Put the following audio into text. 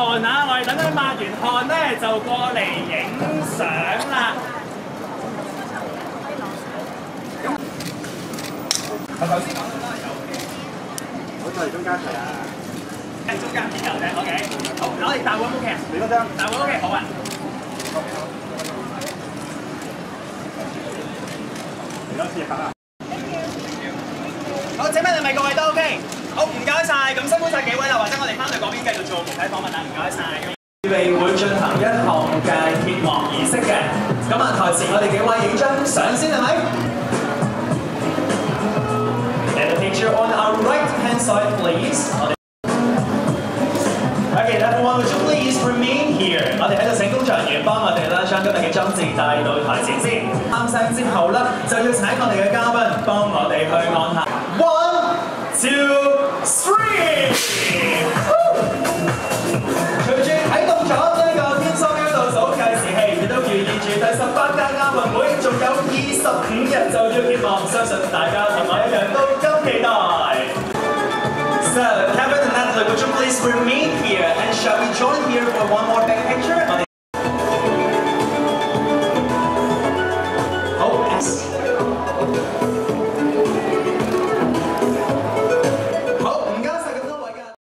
汗啊！我哋等佢抹完汗咧，就過嚟影相啦。我頭先講咗啦，有我就係中間睇啊，喺中間邊有啫，OK。好，我哋大碗 OK 啊？你嗰張大碗 OK 好啊。你嗰次拍啊？好，請問係咪各位都 OK？好，唔該晒，咁辛苦晒幾位啦，或者我哋翻去嗰邊繼續做媒體訪問啦，唔該晒。預備會進行一項嘅揭幕儀式嘅，咁啊台前我哋幾位影張相先係咪？And a picture on our right hand side, please. Okay, everyone, would you please remain here？我哋喺度請工作人員幫我哋啦，將今日嘅裝置帶到台前先。啱聲之後咧，就要請我哋嘅嘉賓幫我哋去按下 五日就要揭幕，相信大家同我一样都咁期待。So, Kevin and Natalie, would you please remain here and shall we join here for one more big picture? 好，S。